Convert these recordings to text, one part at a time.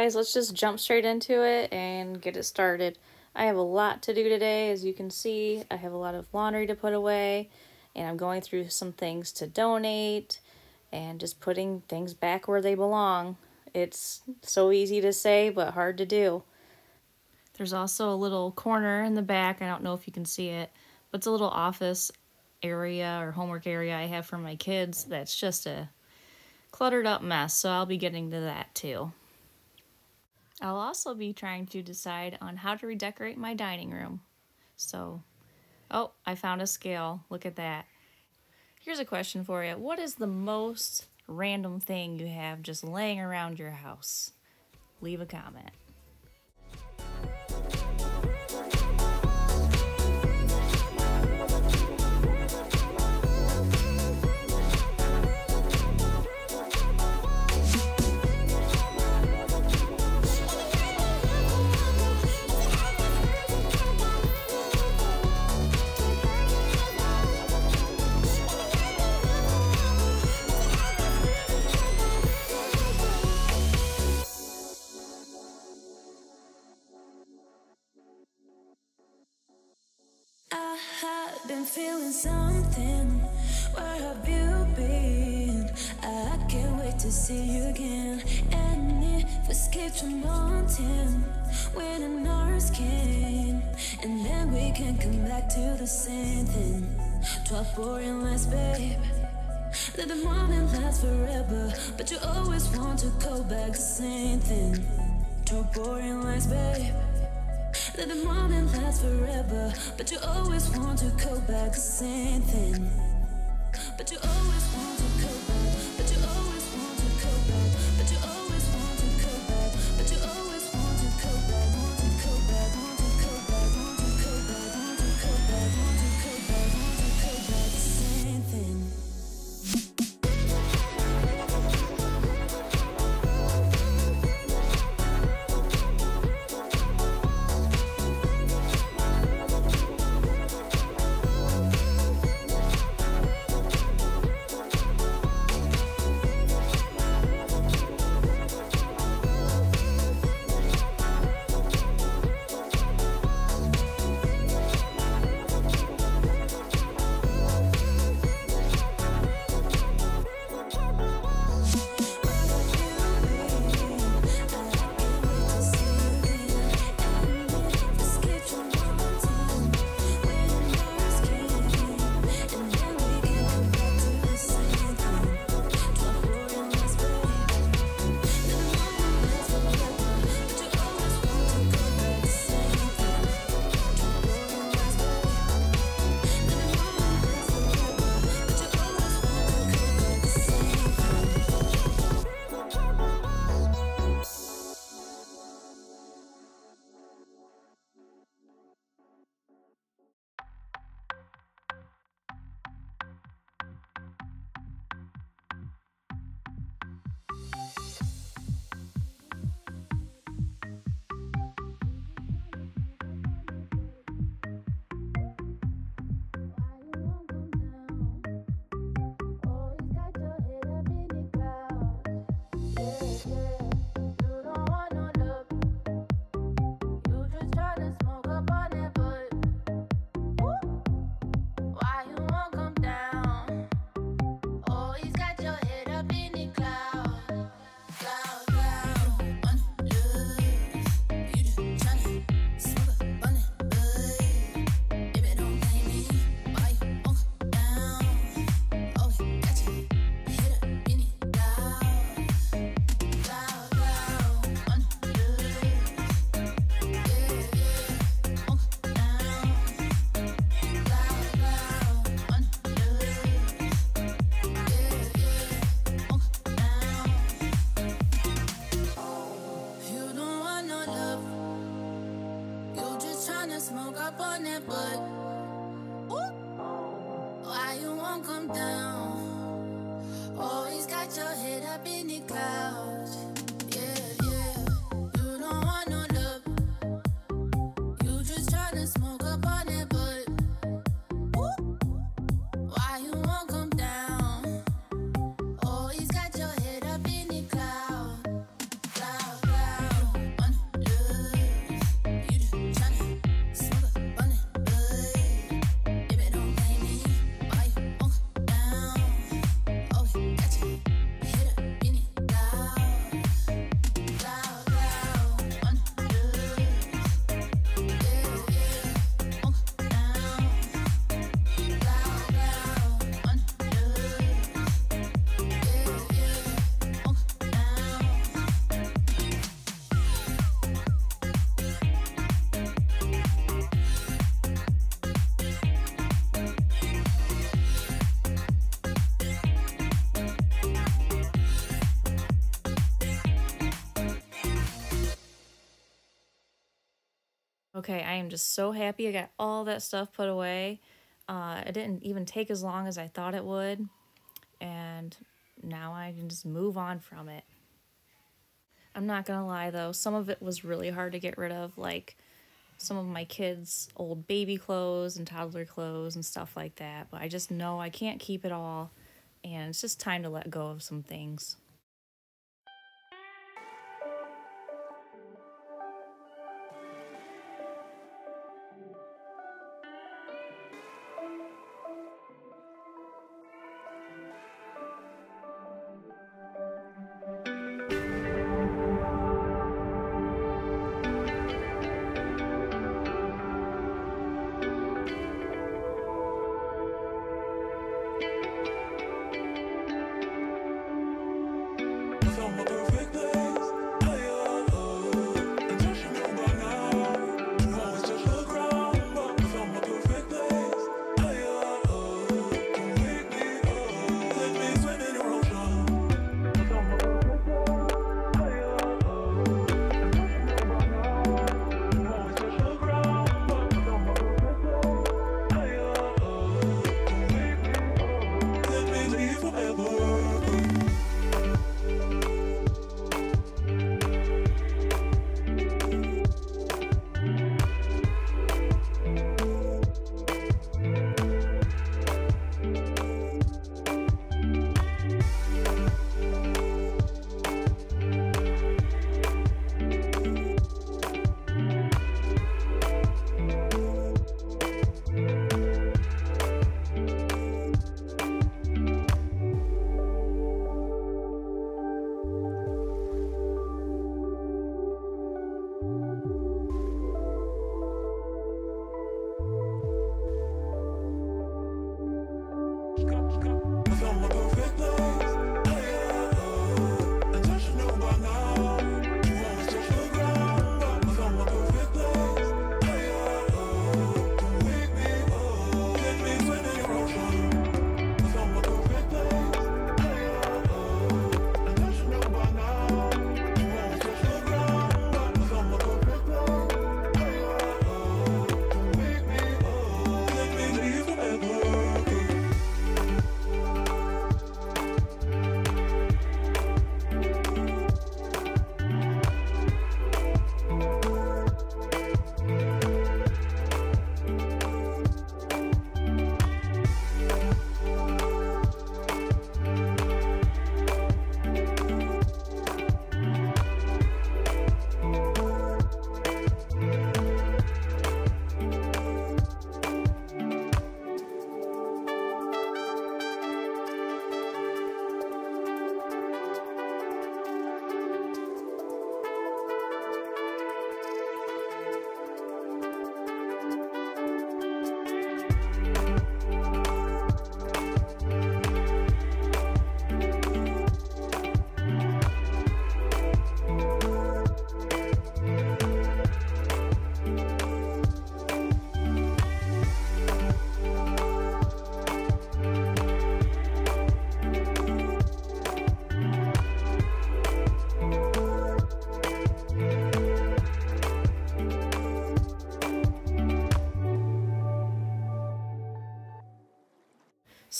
Guys, let's just jump straight into it and get it started. I have a lot to do today, as you can see. I have a lot of laundry to put away, and I'm going through some things to donate, and just putting things back where they belong. It's so easy to say, but hard to do. There's also a little corner in the back, I don't know if you can see it, but it's a little office area or homework area I have for my kids that's just a cluttered up mess, so I'll be getting to that too. I'll also be trying to decide on how to redecorate my dining room. So, oh, I found a scale. Look at that. Here's a question for you. What is the most random thing you have just laying around your house? Leave a comment. Been feeling something. Where have you been? I can't wait to see you again. And if escape from wanting, when in our skin, and then we can come back to the same thing. Twelve boring lights, babe. Let the morning last forever, but you always want to go back to the same thing. Two boring lights, babe. Let the moment lasts forever, but you always want to go back the same thing. But you You Okay, I am just so happy I got all that stuff put away. Uh, it didn't even take as long as I thought it would. And now I can just move on from it. I'm not gonna lie though, some of it was really hard to get rid of, like some of my kids' old baby clothes and toddler clothes and stuff like that. But I just know I can't keep it all, and it's just time to let go of some things.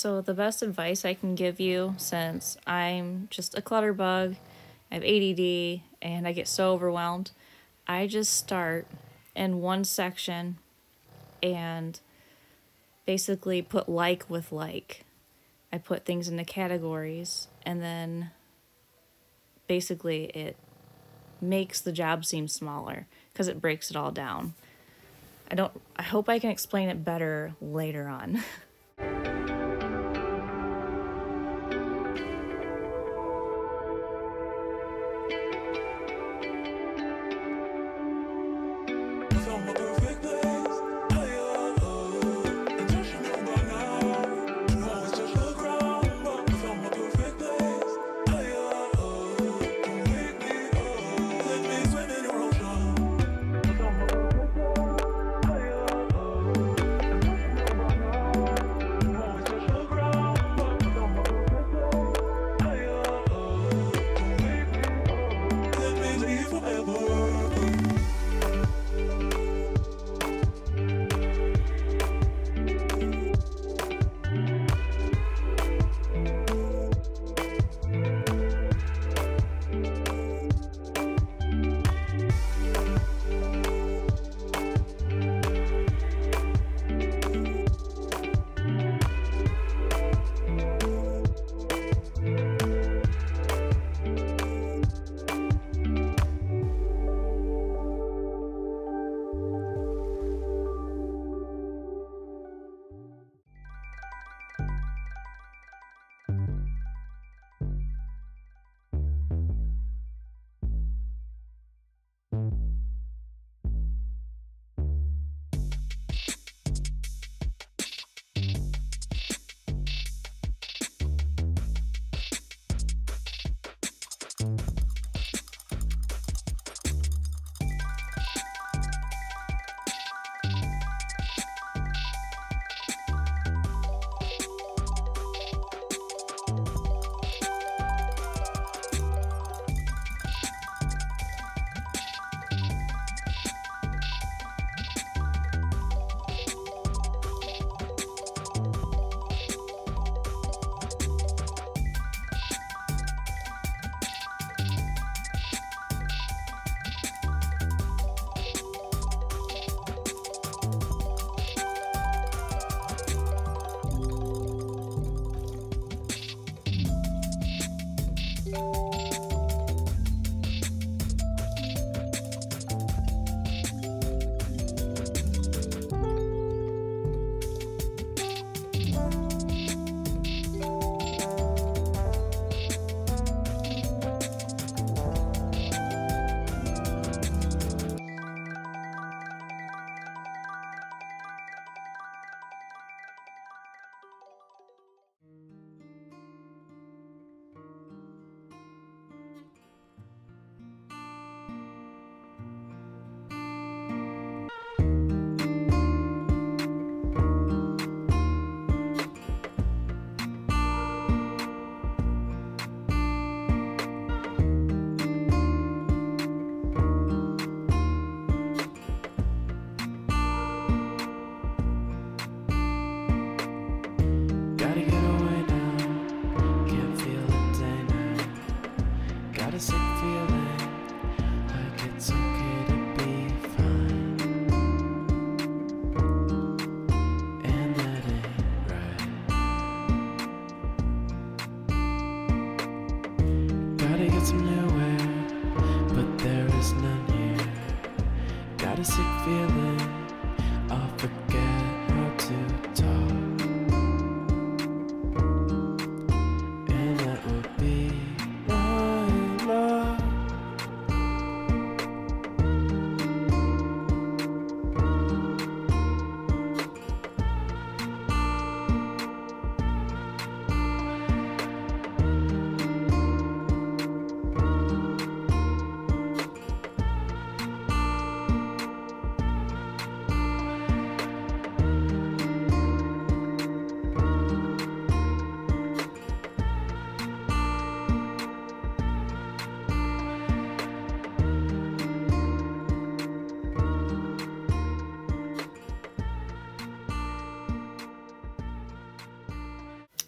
So, the best advice I can give you, since I'm just a clutter bug, I have ADD, and I get so overwhelmed, I just start in one section and basically put like with like. I put things into categories, and then basically it makes the job seem smaller because it breaks it all down. I don't I hope I can explain it better later on.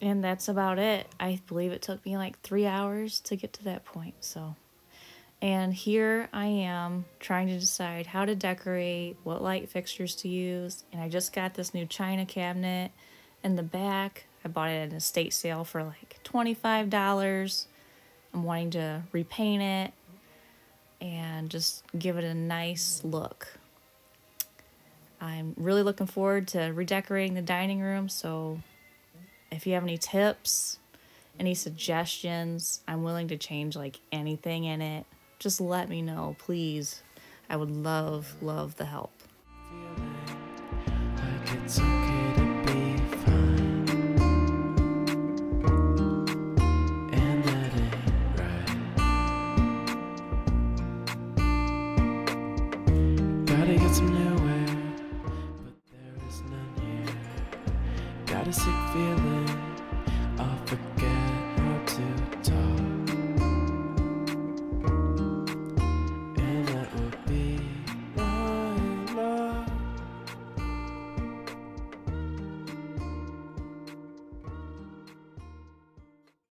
And that's about it. I believe it took me like three hours to get to that point. So, and here I am trying to decide how to decorate, what light fixtures to use. And I just got this new china cabinet in the back. I bought it at an estate sale for like $25. I'm wanting to repaint it and just give it a nice look. I'm really looking forward to redecorating the dining room, so if you have any tips, any suggestions, I'm willing to change like anything in it. Just let me know, please. I would love, love the help. Gotta get some new